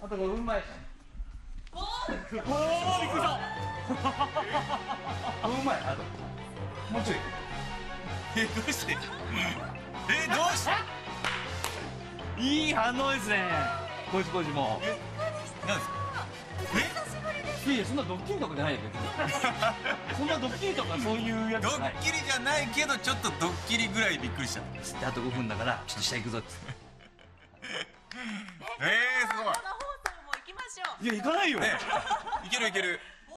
あと5分前おーびっくりした。5分前あともうちょい。えどうして？えどうして？いい反応ですね。こじこじも。なんですかいやいやそんなドッキリとかじゃないよ別に。そんなドッキリとかそういうやつドッキリじゃないけどちょっとドッキリぐらいびっくりした。あと5分だからちょっと下行くぞってえー、すごい生放送も行きましょういや行かないよ。ねいけるいける。